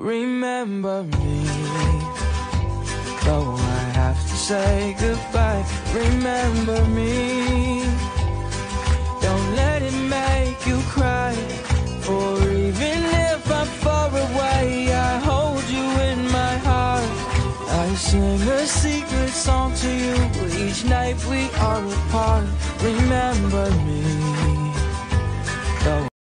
remember me. Though I have to say goodbye, remember me. Don't let it make you cry. For even if I'm far away, I hold you in my heart. I sing a secret song to you each night we are apart. Remember me.